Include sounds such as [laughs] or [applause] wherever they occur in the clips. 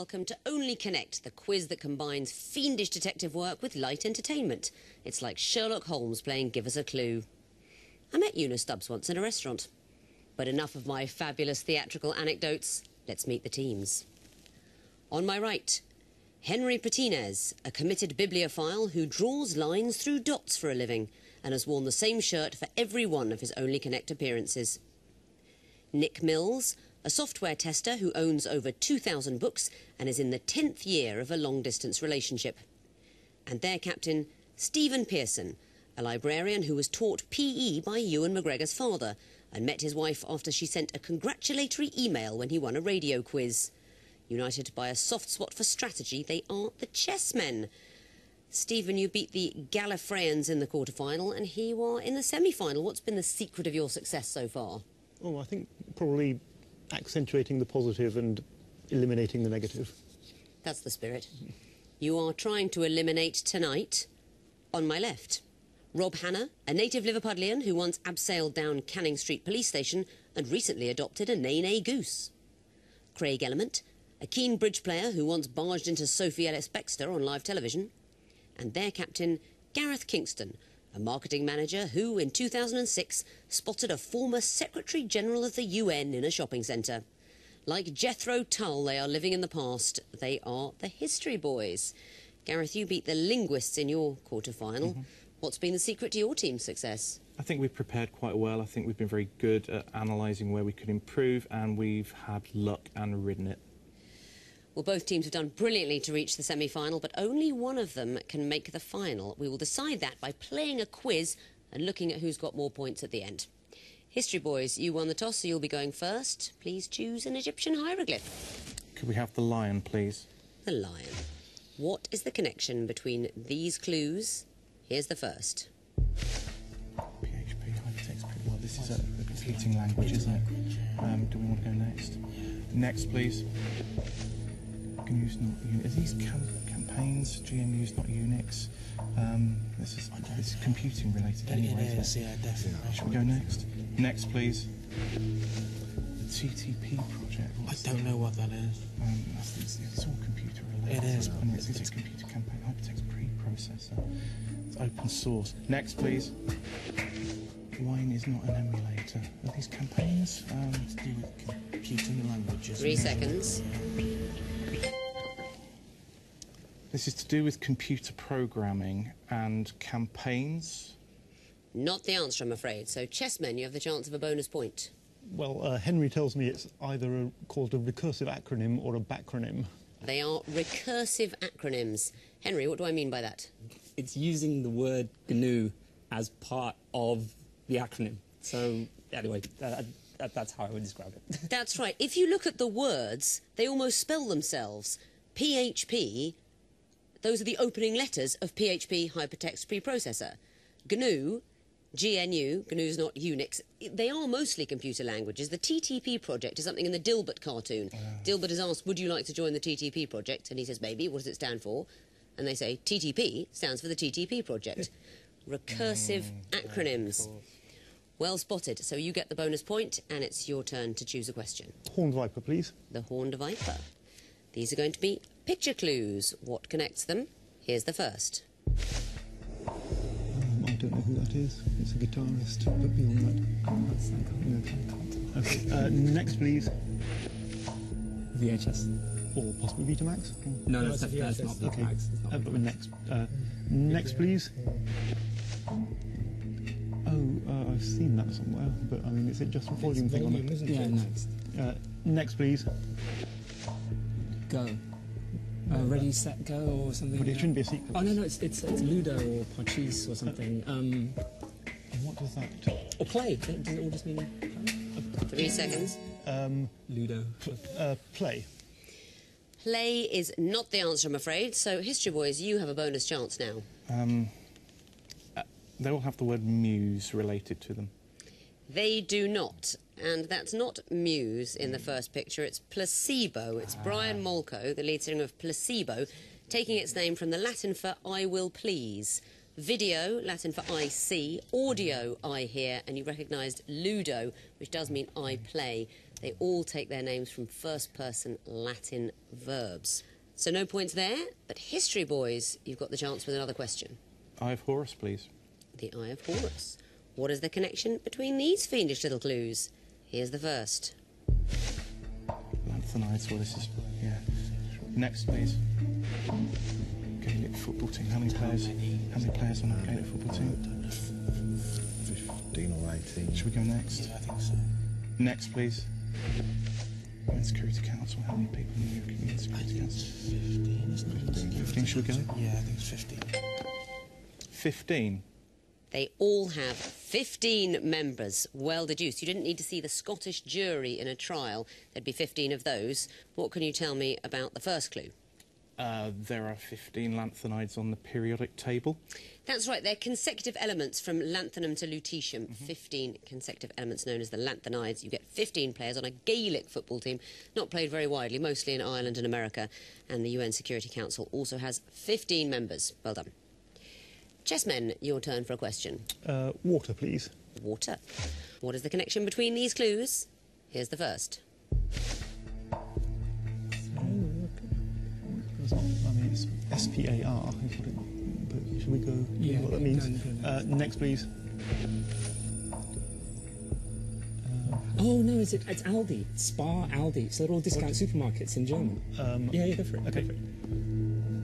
welcome to Only Connect, the quiz that combines fiendish detective work with light entertainment. It's like Sherlock Holmes playing Give Us a Clue. I met Una Stubbs once in a restaurant. But enough of my fabulous theatrical anecdotes. Let's meet the teams. On my right, Henry Patinez, a committed bibliophile who draws lines through dots for a living and has worn the same shirt for every one of his Only Connect appearances. Nick Mills, a software tester who owns over 2,000 books and is in the 10th year of a long distance relationship. And their captain, Stephen Pearson, a librarian who was taught PE by Ewan McGregor's father and met his wife after she sent a congratulatory email when he won a radio quiz. United by a soft spot for strategy, they are the chessmen. Stephen, you beat the Gallifreyans in the quarter-final, and here you are in the semi-final. What's been the secret of your success so far? Oh, I think probably accentuating the positive and eliminating the negative. That's the spirit. You are trying to eliminate tonight, on my left, Rob Hanna, a native Liverpudlian who once abseiled down Canning Street Police Station and recently adopted a Nene goose. Craig Element, a keen bridge player who once barged into Sophie Ellis Bextor on live television. And their captain, Gareth Kingston, a marketing manager who, in 2006, spotted a former Secretary General of the UN in a shopping centre. Like Jethro Tull, they are living in the past. They are the History Boys. Gareth, you beat the linguists in your quarter-final. Mm -hmm. What's been the secret to your team's success? I think we've prepared quite well. I think we've been very good at analysing where we could improve, and we've had luck and ridden it. Well, both teams have done brilliantly to reach the semi-final, but only one of them can make the final. We will decide that by playing a quiz and looking at who's got more points at the end. History boys, you won the toss, so you'll be going first. Please choose an Egyptian hieroglyph. Could we have the lion, please? The lion. What is the connection between these clues Here's the first. PHP, hypertext, well, this is a, a language, isn't it? Um, do we want to go next? Next, please. GNU's not Unix. Are these cam campaigns? GNU's not Unix. Um, this is this is computing related anyway. It is, yeah, definitely. Should we go next? Next, please. The TTP project. What's I don't know what that is. Um, it's, it's, all computer related. It is. And it's, it's a computer campaign, hypertext preprocessor It's open source. Next, please. Wine is not an emulator. Are these campaigns? Um, to do with computing languages. Three seconds. This is to do with computer programming and campaigns. Not the answer, I'm afraid. So, chessmen, you have the chance of a bonus point. Well, uh, Henry tells me it's either a, called a recursive acronym or a backronym. They are recursive acronyms. Henry, what do I mean by that? It's using the word GNU as part of the acronym. So, anyway, uh, that's how I would describe it. that's right. If you look at the words, they almost spell themselves. PHP, those are the opening letters of PHP Hypertext Preprocessor. GNU GNU, GNU is not Unix, they are mostly computer languages. The TTP project is something in the Dilbert cartoon. Dilbert is asked, would you like to join the TTP project? And he says, maybe. What does it stand for? And they say, TTP stands for the TTP project. [laughs] Recursive mm, acronyms. Well spotted. So you get the bonus point, and it's your turn to choose a question. Horned Viper, please. The Horned Viper. These are going to be picture clues. What connects them? Here's the first I don't know who that is. It's a guitarist, but beyond that, Okay. Uh, next, please. VHS. Or possibly Betamax? No, no, no it's, not Betamax. Okay. Uh, but next, uh, next, please. Oh, uh, I've seen that somewhere, but I mean, is it just a volume thing on it? Yeah, next. Uh, next, please. Go. Uh, ready, set, go, or something. But it shouldn't be a sequence. Oh no, no, it's it's, it's Ludo or Parchís or something. Um, and what does that? Or play. Does it all just mean? Three seconds. Um, Ludo. Uh, play. Play is not the answer, I'm afraid. So, History Boys, you have a bonus chance now. Um, uh, they all have the word muse related to them. They do not. And that's not Muse in the hmm. first picture, it's Placebo. It's ah. Brian Molko, the lead singer of Placebo, taking its name from the Latin for I will please. Video, Latin for I see. Audio, hmm. I hear. And you recognised Ludo, which does mean I hmm. play. They all take their names from first person Latin verbs. So no points there, but history boys, you've got the chance with another question. Eye of Horus, please. The Eye of Horus. What is the connection between these fiendish little clues? Here's the first. Lanthanides, well, this is. Yeah. Next, please. Gaelic football team. How many players? How many players on the Gaelic football team? 15 or 18. Should we go next? Yeah, I think so. Next, please. UN Security Council. How many people in the European Security Council? 15, isn't it? 15, should we go? Yeah, I think it's 15. 15. They all have 15 members. Well deduced. You didn't need to see the Scottish jury in a trial. There'd be 15 of those. What can you tell me about the first clue? Uh, there are 15 lanthanides on the periodic table. That's right, they're consecutive elements from lanthanum to lutetium. 15 consecutive elements known as the lanthanides. You get 15 players on a Gaelic football team, not played very widely, mostly in Ireland and America. And the UN Security Council also has 15 members. Well done. Chessmen, your turn for a question. Uh, water, please. Water. What is the connection between these clues? Here's the first. It's not, I mean, it's S-P-A-R. is what it- But should we go? Yeah, What that go- means? go- go Uh, next, please. Oh no, is it? It's Aldi. Spar Aldi. So they're all discount supermarkets in German. Um, yeah, yeah, go for it. Okay. Go for it.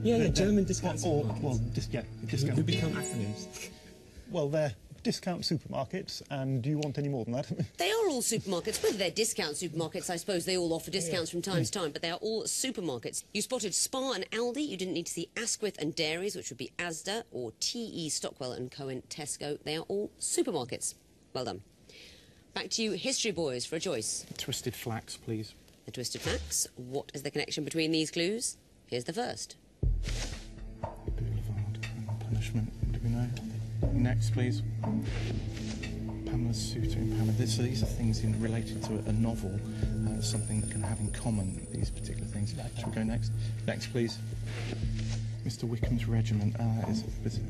Yeah, yeah, German discount or, supermarkets. well, dis- yeah, who become acronyms. Well, they're discount supermarkets, and do you want any more than that? [laughs] They are all supermarkets. Whether they're discount supermarkets, I suppose they all offer discounts from time to time, but they are all supermarkets. You spotted Spar and Aldi. You didn't need to see Asquith and Dairies, which would be Asda, or T.E. Stockwell and Cohen Tesco. They are all supermarkets. Well done. Back to you, history boys, for a choice. Twisted flax, please. The Twisted flax. What is the connection between these clues? Here's the first. Next, please. Pamela's suitor in Pamela. This, so these are things in, related to a, a novel, uh, something that can have in common these particular things. Should we go next? Next, please. Mr. Wickham's regiment uh, is, is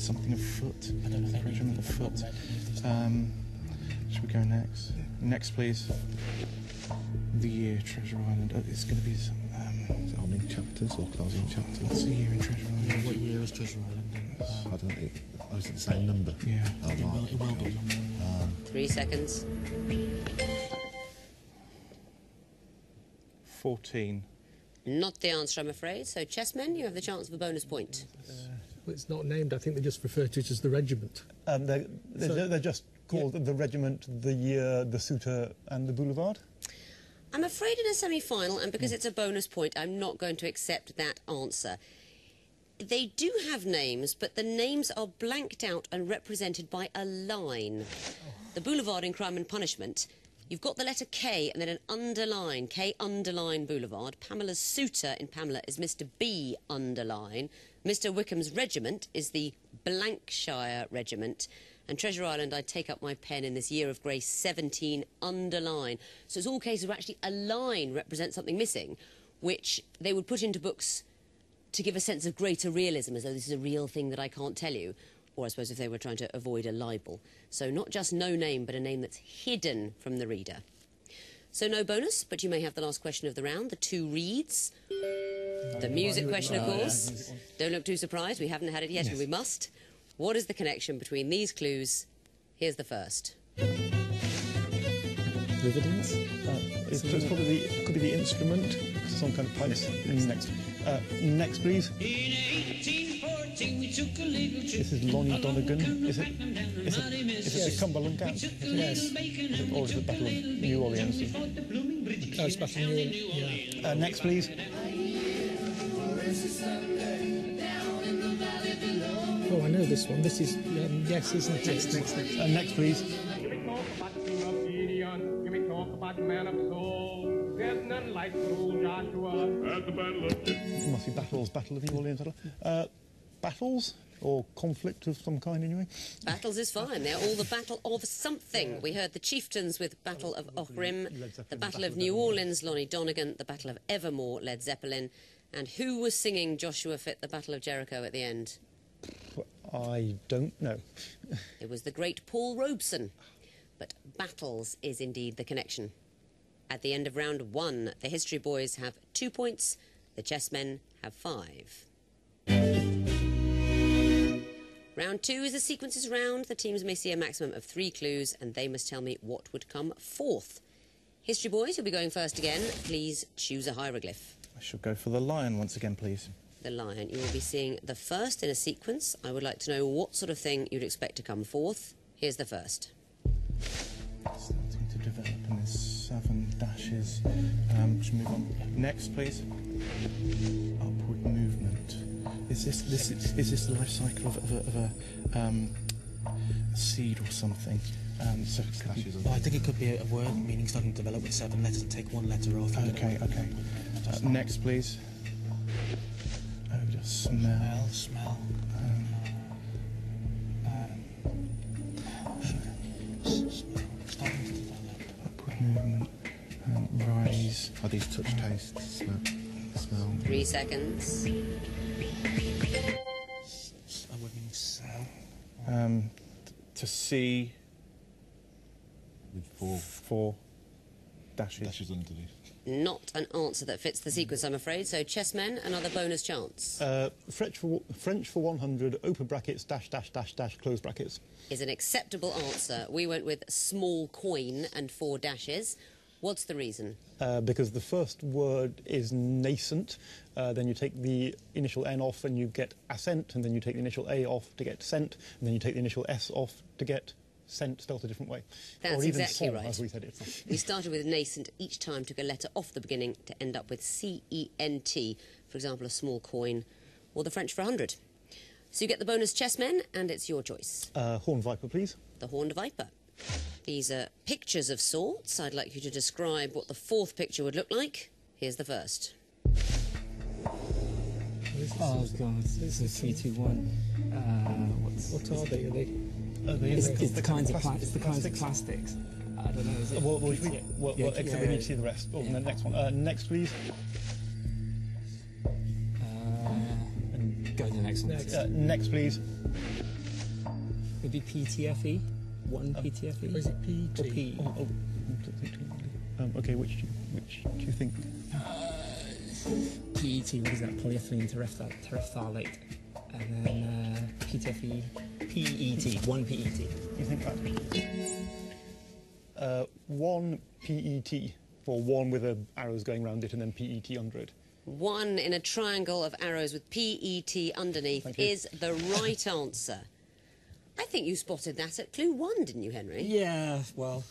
something of foot. I don't know. The regiment of foot. Um, should we go next? Next, please. The year Treasure Island. Uh, it's going to be some. Um, opening chapters or closing chapters? what's the year in Treasure Island? What year is Treasure Island? in? I don't know. Oh, is it the same number? Yeah. Oh, right. Well, it will be. Um, Three seconds. 14. Not the answer, I'm afraid. So, chessmen, you have the chance of a bonus point. Uh, well, It's not named. I think they just refer to it as the regiment. um, they're, they're, So- they're just called the regiment, the year, the suitor, and the boulevard. I'm afraid in a semi final, and because hmm. it's a bonus point, I'm not going to accept that answer. They do have names, but the names are blanked out and represented by a line. The Boulevard in Crime and Punishment, you've got the letter K and then an underline, K underline Boulevard. Pamela's suitor in Pamela is Mr. B underline. Mr. Wickham's regiment is the Blankshire Regiment. And Treasure Island, I take up my pen in this year of grace 17 underline. So it's all cases where actually a line represents something missing, which they would put into books to give a sense of greater realism, as though this is a real thing that I can't tell you. Or I suppose if they were trying to avoid a libel. So not just no name, but a name that's hidden from the reader. So no bonus, but you may have the last question of the round. The two reads. The music question, of course. Don't look too surprised. We haven't had it yet, and we must. What is the connection between these clues? Here's the first. Riverdance? Uh, it's, it's probably the, could be the instrument, some kind of pipe. Next, uh, next, please. This is Lonnie Donegan. Is it? Is it, is it the Cumberland Gap? Yes. Is it, or is it the Battle of New Orleans? Oh, it's Battle of New Yeah. Uh, next, please. Oh, I know this one. This is um, yes, isn't it? Next, next, next. Uh, next, please. Give me talk about the king of Gideon. Give me talk about the man of soul. There's none like old Joshua. At the battle of It must be battles, Battle of New Orleans. Uh, battles or conflict of some kind, anyway. Battles is fine. They're all the battle of something. We heard the chieftains with Battle of Aughrim, the Battle of New Orleans, Lonnie Donegan, the Battle of Evermore, Led Zeppelin, and who was singing Joshua Fit, the Battle of Jericho at the end? I don't know. It was the great Paul Robeson. But battles is indeed the connection. At the end of round one, the History Boys have two points, the Chessmen have five. Round two is a sequences round. The teams may see a maximum of three clues and they must tell me what would come fourth. History Boys, you'll be going first again. Please choose a hieroglyph. I shall go for the lion once again, please. The lion. You will be seeing the first in a sequence. I would like to know what sort of thing you'd expect to come forth. Here's the first. Starting to develop and there's seven dashes. Um, should move on. Next, please. Upward movement. Is this this is this the life cycle of, of a, of a, um, seed or something? Um, so be- Well, I think it could be a, word meaning starting to develop with seven letters and take one letter off. Okay, okay. Uh, next, please. Odor, smell. Smell, smell. Are these touch, taste, smell? smell? Three seconds. A word meaning smell. Um, to see With four four dashes. dashes underneath. Not an answer that fits the sequence, I'm afraid. So, chessmen, another bonus chance. Uh, French for French for 100, open brackets, dash, dash, dash, dash, close brackets. is an acceptable answer. We went with small coin and four dashes. What's the reason? Uh, because the first word is nascent, uh, then you take the initial N off and you get ascent, and then you take the initial A off to get sent, and then you take the initial S off to get sent, spelled a different way. That's or even exactly song, right. as we said it. We started with nascent, each time took a letter off the beginning to end up with C E N T, for example, a small coin, or the French for 100. So you get the bonus chessmen, and it's your choice. Uh, horn viper, please. The Horned Viper. These are pictures of sorts. I'd like you to describe what the fourth picture would look like. Here's the first. Oh god, this is three, two, one. Uh, what's What are they? Are they? it's, it's the kinds of pla- it's the kinds of plastics. I don't know. Is it? Well, well, we, Yeah. well, Yeah, well, except we need to see the rest. Oh, yeah. the next one. Uh, next, please. Uh, and go to the next one. Next. Uh, next, please. Maybe PTFE. One PTFE. Or is it PET? Or P. Oh, oh. Um, okay, which do you, which do you think? PET. What is that? Polyethylene terephtha- terephthalate. And then uh, PTFE. PET. One PET. You think that? Uh, one PET, or one with uh, arrows going around it, and then PET under it. One in a triangle of arrows with PET underneath is the right answer. I think you spotted that at clue one, didn't you, Henry? Yeah. Well.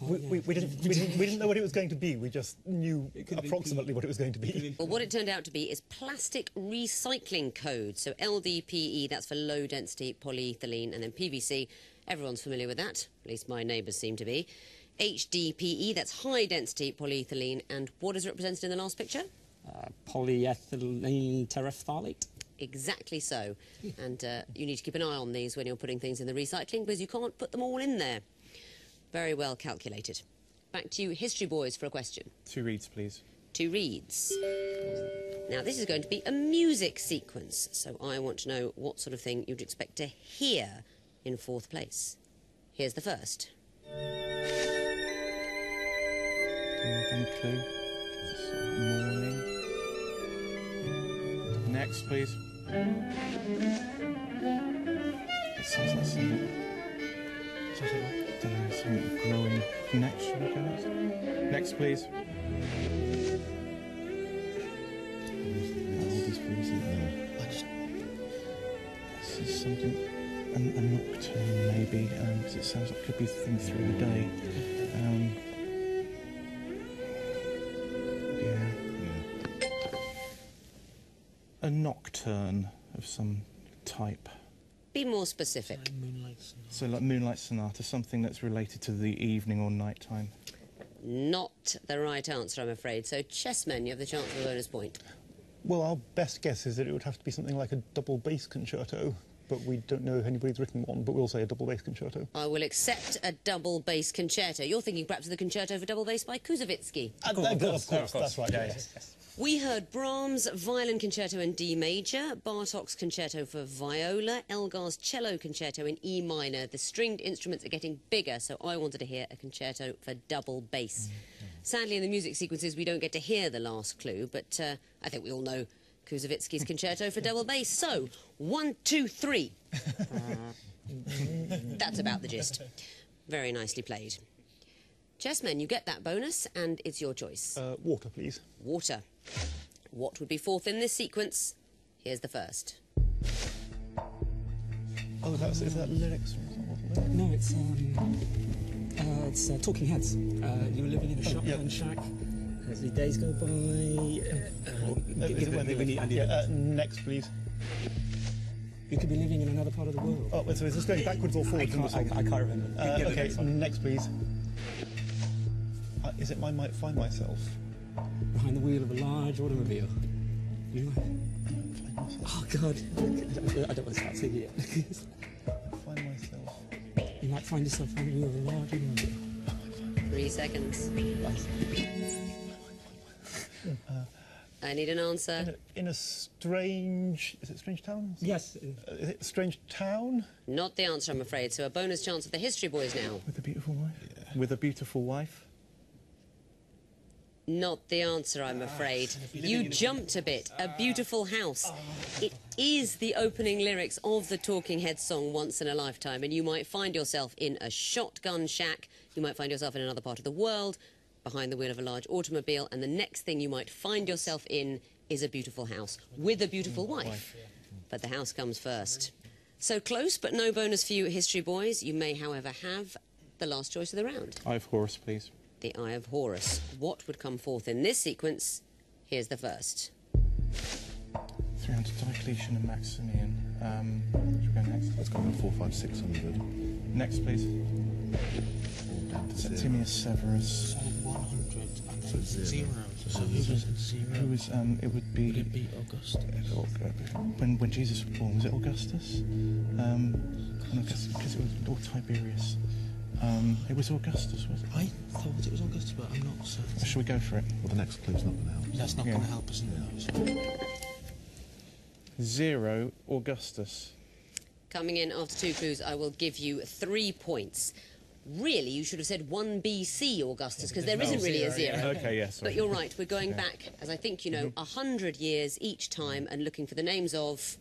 We, we, we, didn't, we, didn't, we didn't know what it was going to be. We just knew It could have been approximately what it was going to be. Well, what it turned out to be is plastic recycling code. So LDPE, that's for low density polyethylene, and then PVC, everyone's familiar with that, at least my neighbours seem to be. HDPE, that's high density polyethylene, and what is represented in the last picture? Uh, polyethylene terephthalate. Exactly so. And uh, you need to keep an eye on these when you're putting things in the recycling because you can't put them all in there. Very well calculated. Back to you, History Boys, for a question. Two reads, please. Two reads. Now, this is going to be a music sequence, so I want to know what sort of thing you'd expect to hear in fourth place. Here's the first. Any clue? Sort of morning. Next, please. It sounds like something. Sounds like, I don't know, something growing. Next, we go next? Next, please. How old is Bruce now? I just. This is something. A, a nocturne, maybe. Um, 'cause it sounds like it could be thing through the day. Um, A nocturne of some type. Be more specific. Moonlight. Sonata. So, like Moonlight Sonata, something that's related to the evening or nighttime. Not the right answer, I'm afraid. So, chessmen, you have the chance for a bonus point. Well, our best guess is that it would have to be something like a double bass concerto, but we don't know if anybody's written one, but we'll say a double bass concerto. I will accept a double bass concerto. You're thinking perhaps of the concerto for double bass by Koussevitzky. Uh, of, course, that's right. Yeah, yes. yes, yes. We heard Brahms' Violin Concerto in D major, Bartok's Concerto for viola, Elgar's Cello Concerto in E minor. The stringed instruments are getting bigger, so I wanted to hear a concerto for double bass. Sadly, in the music sequences, we don't get to hear the last clue, but uh, I think we all know Koussevitzky's concerto for double bass. So, one, two, three. [laughs] That's about the gist. Very nicely played. Chessmen, you get that bonus, and it's your choice. Uh, water, please. Water. What would be fourth in this sequence? Here's the first. Oh, that's is that lyrics? No, it's um, uh, it's uh, Talking Heads. Uh, you were living in a shotgun yeah. shack as the days go by. Uh, uh, Uh, give it it- we need- I live? need Yeah, uh, next, please. You could be living in another part of the world. Oh, wait, so is this going backwards or forwards in the can't, I, song? I can't remember. Uh, okay, next next, please. Uh, is it I might find myself? Behind the wheel of a large automobile. You might. Find myself. Oh God! I don't want to start singing it. [laughs] Find myself. you might find yourself behind the wheel of a large automobile. Three seconds. I need an In answer. a, in a strange. Is it strange town? Yes. Uh, is it strange town? Not the answer, I'm afraid. So a bonus chance for the history boys now. With a beautiful wife. With a beautiful wife. Not the answer, I'm afraid. [laughs] You jumped a bit. A beautiful house. It is the opening lyrics of the Talking Heads song Once in a Lifetime, and you might find yourself in a shotgun shack. You might find yourself in another part of the world, behind the wheel of a large automobile, and the next thing you might find yourself in is a beautiful house with a beautiful wife. But the house comes first. So close, but no bonus for you, History Boys. You may, however, have the last choice of the round. I have Horus, please. The Eye of Horus. What would come forth in this sequence? Here's the first. 300 Diocletian and Maximian. Um, should we go next? Let's go on four, five, six hundred. Next, please. All down to zero. Septimius Severus. So 100 and then zero. zero. So So zero. zero. Who was? Um, it would be. Would it be August? when when Jesus was born, was it Augustus? Um, because it was or Tiberius. Um, it was Augustus, was it? I thought it was Augustus, but I'm not certain. Shall we go for it? Well, the next clue's not going to help. That's not Yeah. going to help us in those. Zero Augustus. Coming in after two clues, I will give you three points. Really, you should have said 1 BC Augustus, because there isn't really a zero. Okay, yes. But you're right, we're going back, as I think you know, a hundred years each time and looking for the names of.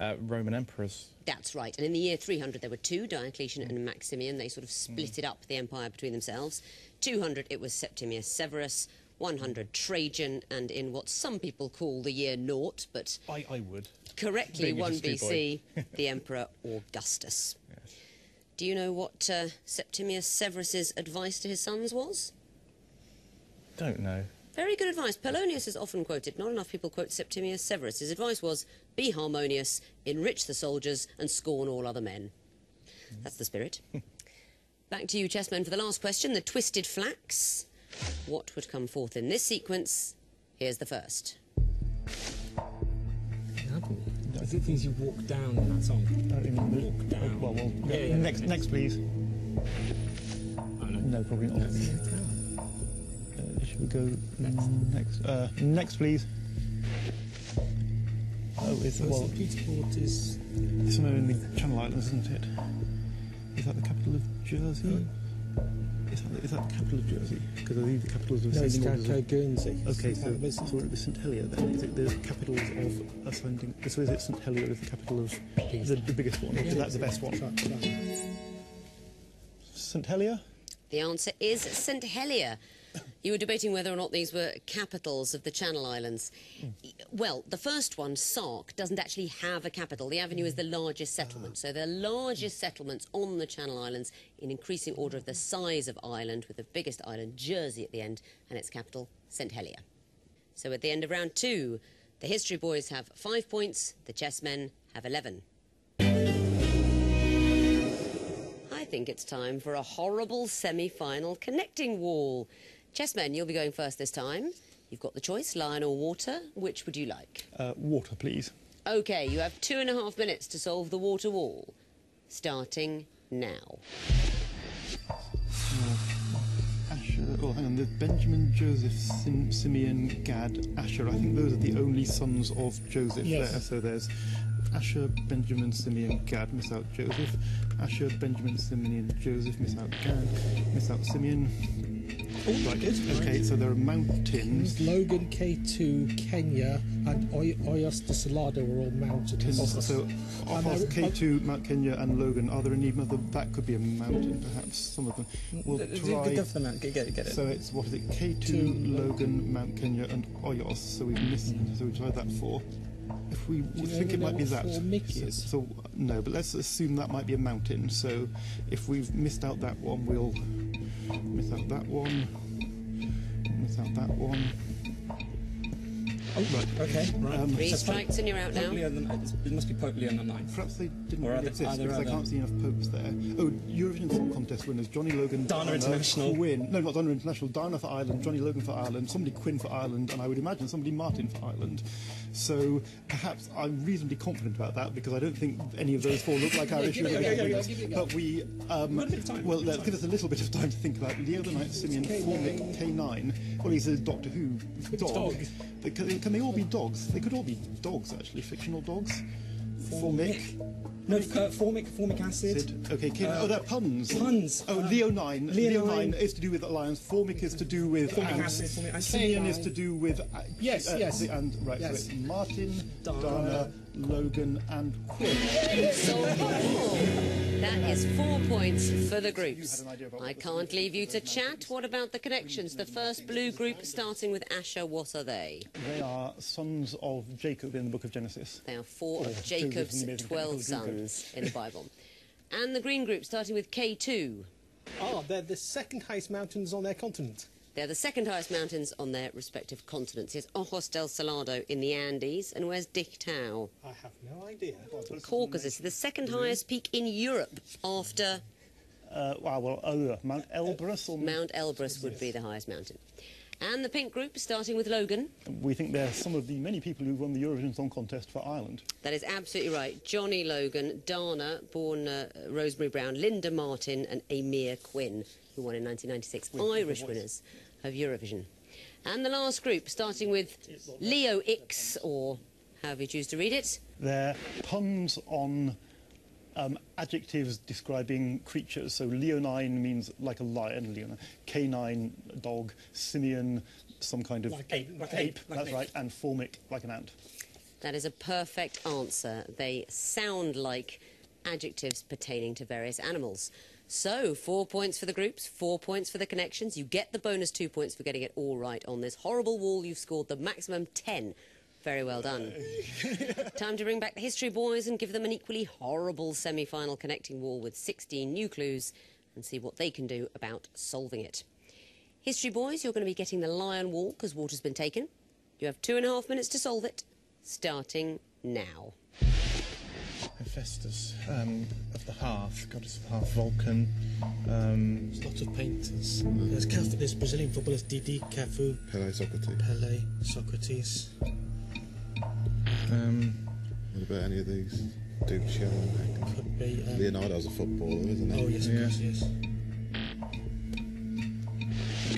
Uh, Roman emperors. That's right. And in the year 300, there were two, Diocletian and Maximian. They sort of split it up, the empire, between themselves. 200, it was Septimius Severus. 100, Trajan. And in what some people call the year naught, but I, I would. correctly 1 BC, [laughs] the Emperor Augustus. Do you know what uh, Septimius Severus's advice to his sons was? Don't know. Very good advice. Polonius is often quoted. Not enough people quote Septimius Severus. His advice was be harmonious, enrich the soldiers, and scorn all other men. That's the spirit. [laughs] Back to you, chessmen, for the last question. The twisted flax. What would come forth in this sequence? Here's the first. Apple. Is it things you walk down in that song? Uh, in the- Walk down. well, well, Yeah, yeah, next, yeah. next, please. Oh, no. No, probably not. Uh, should we go next? Uh, next, please. Oh, it's So well, St. Peter Port is. it's somewhere in the Channel Islands, isn't it? Is that the capital of Jersey? Is that, is that the capital of Jersey? Because I believe the capitals of No, it's ascending of- Guernsey. Okay, so, That was- so we're at the St Helier then. Is it the capitals of ascending? So is it St Helier is the capital of the, the biggest one? Is that the best one? Right, right. St Helier? The answer is St Helier. You were debating whether or not these were capitals of the Channel Islands. Well, the first one, Sark, doesn't actually have a capital. The Avenue is the largest settlement. So the largest settlements on the Channel Islands in increasing order of the size of island, with the biggest island, Jersey, at the end, and its capital, St Helier. So at the end of round two, the History Boys have five points, the Chessmen have 11. I think it's time for a horrible semi final connecting wall. Chessmen, you'll be going first this time. You've got the choice lion or water. Which would you like? Uh, water, please. OK, you have two and a half minutes to solve the water wall. Starting now. Asher, oh, hang on, there's Benjamin, Joseph, Sim, Simeon, Gad, Asher. I think those are the only sons of Joseph Yes. there. So there's Asher, Benjamin, Simeon, Gad, miss out Joseph. Asher, Benjamin, Simeon, Joseph, miss out Gad, miss out Simeon. Oh, right. Okay, so there are mountains. Logan, K2, Kenya, and Oy- Oyos de Salado are all mountains. So, And off I- K2, Mount Kenya, and Logan, are there any other? That could be a mountain, perhaps. Some of them. We'll mm, uh, try. Go for the man. Get, get, get it. So it's what is it? K2, uh, Logan, Mount Kenya, and Oyos. So we've missed. So we tried that four. If we you think it might be what that. so, so no, but let's assume that might be a mountain. So if we've missed out that one, we'll miss out that one. Miss out that one. Oh, right. Okay, right. Um, Three So strikes and you're out now. Popely on the, it's- it must be Pope on the ninth. Perhaps they didn't Or really exist because I can't see enough popes there. Oh, Eurovision Song Contest winners: Johnny Logan, Dana International. Quinn. No, not Dana International. Dana for Ireland, Johnny Logan for Ireland, somebody Quinn for Ireland, and I would imagine somebody Martin for Ireland. So perhaps I'm reasonably confident about that because I don't think any of those four look like Irish give it a go, Eurovision give it winners. give it. But we, um, Got a bit of time. well, let's give us a little bit of time to think about Leo the Ninth Simeon, Formic, K9. Well, he's a Doctor Who dog. Dog. Can they all be dogs? They could all be dogs, actually, fictional dogs. Formic. No, uh, formic, formic acid. Sid. Okay, K- oh, they're puns. puns. Oh, Uh, Leo 9. Leo Leo 9 is to do with alliance. Formic is to do with. Formic and acid, formic acid. Simeon K9. is to do with. Uh, Yes, uh, yes. the- And, right, Yes. so it's Martin, Dana. Dana, Logan, and Quinn. That is four points for the groups. You had an idea about what I can't leave you to chat. What about the connections? The first blue group, starting with Asher, what are they? They are sons of Jacob in the book of Genesis. They are four of Jacob's Joseph and the amazing 12 sons in the Bible. And the green group, starting with K2. Ah, they're the second highest mountains on their continent. They're the second highest mountains on their respective continents. Here's Ojos del Salado in the Andes, and where's Dichtau? I have no idea. Caucasus, the second highest peak in Europe after Uh, wow, well, uh, Mount Elbrus. Or Mount Elbrus would be the highest mountain. And the pink group, starting with Logan. We think they're some of the many people who have won the Eurovision Song Contest for Ireland. That is absolutely right. Johnny Logan, Dana, born uh, Rosemary Brown, Linda Martin, and Eimear Quinn, who won in 1996. Irish winners of Eurovision. And the last group, starting with Leo Ix, or however you choose to read it. They're puns on um, adjectives describing creatures. So leonine means like a lion, leonine. Canine, dog. Simian, some kind of Like ape, like ape. ape, like that's ape. right. And formic, like an ant. That is a perfect answer. They sound like adjectives pertaining to various animals. So, four points for the groups, four points for the connections. You get the bonus two points for getting it all right on this horrible wall. You've scored the maximum ten. Very well done. [laughs] Time to bring back the history boys and give them an equally horrible semi final connecting wall with 16 new clues and see what they can do about solving it. History boys, you're going to be getting the lion wall because water's been taken. You have two and a half minutes to solve it, starting now. Hephaestus, um, of the hearth, goddess of the hearth, Vulcan. Um, There's lots of painters. There's, Cafu, there's Brazilian footballers Didi, Cafu, Pele Socrates. Pele, Socrates. um, What about any of these? Duccio, Could be. Um, Leonardo's a footballer, isn't he? Oh yes, of Yeah. course, yes.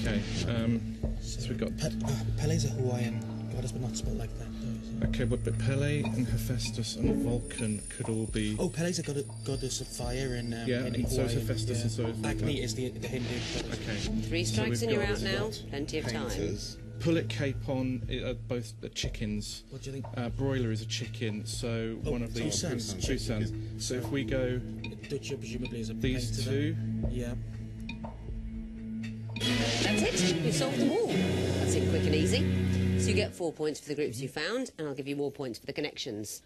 okay, um, so we've got. Pe- uh, Pele's a Hawaiian goddess, but not spelled like that. Though, is? Okay, but, but Pele and Hephaestus and Vulcan could all be. Oh, Pele's a god- goddess of fire in um, Yeah, in and so is Hawaii, Hephaestus and so is Vulcan. Agni is the the Hindu. goddess. Okay. Three So strikes we've and you're out now. Plenty of time. Pullet capon uh, are both the chickens. What do you think? Uh, broiler is a chicken, so Oh, one of these. Poussin. Poussin. So if we go Duccio presumably is a these painter two, then. Yeah. That's it. You solved them all. That's it, quick and easy. So you get four points for the groups you found, and I'll give you more points for the connections.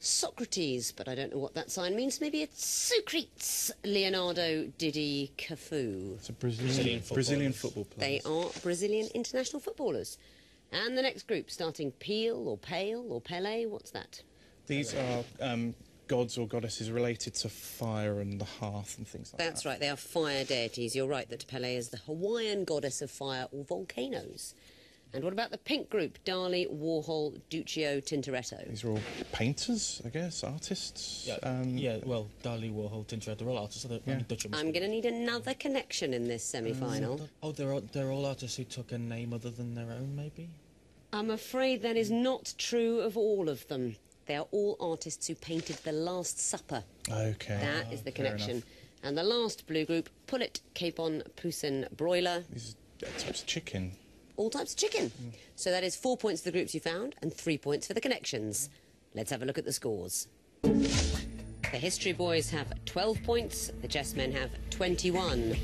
Socrates, but I don't know what that sign means. Maybe it's Socrates, Leonardo, Didi, Cafu. it's a Brazilian Brazilian footballers. Brazilian football player. They are Brazilian international footballers. And the next group, starting Peel or Pale or Pele, what's that? These are um, gods or goddesses related to fire and the hearth and things like That's that. That's right, they are fire deities. You're right that Pele is the Hawaiian goddess of fire or volcanoes. And what about the pink group? Dali, Warhol, Duccio, Tintoretto. These are all painters, I guess, artists. Yeah, Um, yeah, well, Dali, Warhol, Tintoretto, they're all artists. They're, Yeah. only Duccio must I'm going to need another connection in this semi-final. Oh, they're all, they're all artists who took a name other than their own, maybe? I'm afraid that is not true of all of them. They are all artists who painted The Last Supper. Okay. That is the connection. enough. And the last blue group, Pullet, Capon, Poussin, Broiler. These are types of chicken. All types of chicken. So that is four points for the groups you found and three points for the connections. Let's have a look at the scores. The History Boys have 12 points, the Chessmen have 21.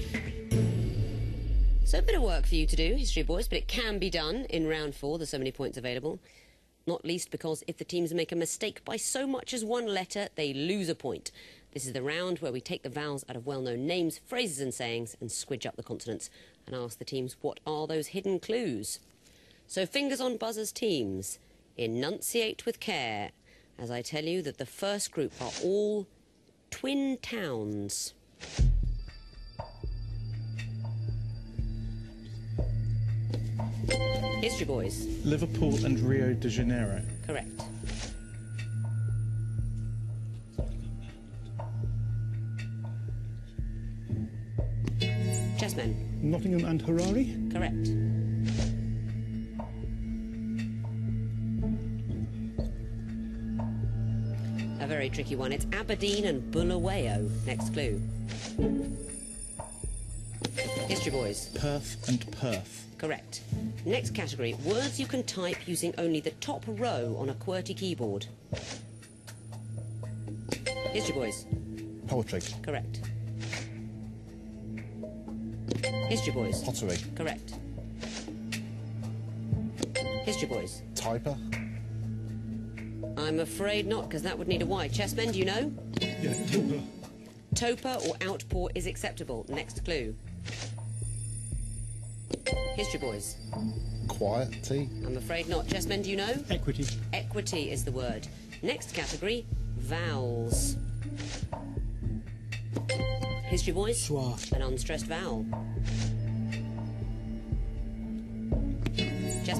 So a bit of work for you to do, History Boys, but it can be done in round four. There's so many points available. Not least because if the teams make a mistake by so much as one letter, they lose a point. This is the round where we take the vowels out of well-known names, phrases and sayings and squidge up the consonants and ask the teams what are those hidden clues. So fingers on buzzers teams, enunciate with care as I tell you that the first group are all twin towns. History boys, Liverpool and Rio de Janeiro. correct. Chessmen, Nottingham and Harare. correct. A very tricky one. It's Aberdeen and Bulawayo. Next clue. History boys. Perth and Perth. Correct. Next category, words you can type using only the top row on a QWERTY keyboard. History boys. Poetry. Correct. History boys. Pottery. Correct. History boys. Typer. I'm afraid not, because that would need a Y. Chessmen, do you know? Yeah, Topa. Topa or outpour is acceptable. Next clue. History boys. Quiet. Tea. I'm afraid not. Chessmen, do you know? Equity. Equity is the word. Next category, vowels. History boys. Schwa. An unstressed vowel.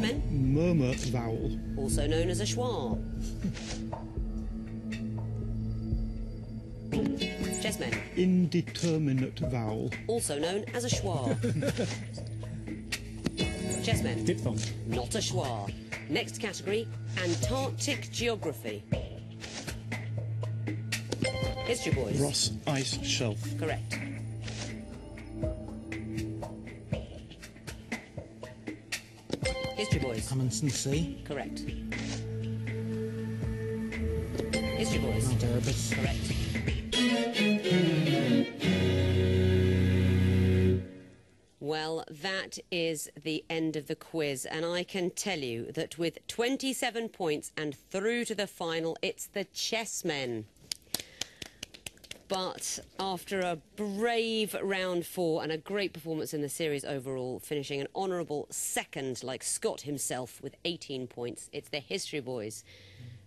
Chessmen, Murmur vowel. also known as a schwa. Chessmen, Indeterminate vowel. also known as a schwa. Chessmen, [laughs] Diphthong. not a schwa. Next category, Antarctic geography. History boys. Ross Ice Shelf. Correct. Boys. Amundsen Sea. Correct. History boys. Mount Erebus. Correct. Well, that is the end of the quiz, and I can tell you that with 27 points and through to the final, it's the chessmen. But after a brave round four and a great performance in the series overall, finishing an honourable second like Scott himself with 18 points, it's the History Boys.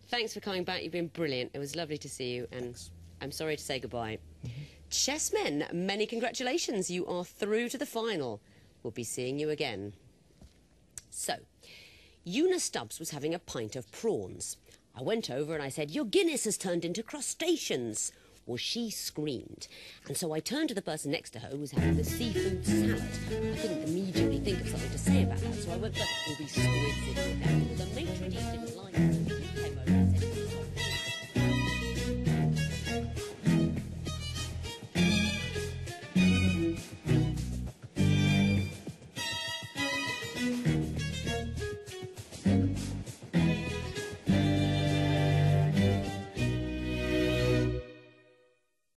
Thanks for coming back. You've been brilliant. It was lovely to see you, and I'm sorry to say goodbye. Mm-hmm. Chessmen, many congratulations. You are through to the final. We'll be seeing you again. So, Una Stubbs was having a pint of prawns. I went over and I said, Your Guinness has turned into crustaceans. Well, she screamed. And so I turned to the person next to her who was having the seafood salad. I couldn't immediately think of something to say about that, so I went, But all these squids in there. The maitre d' didn't like.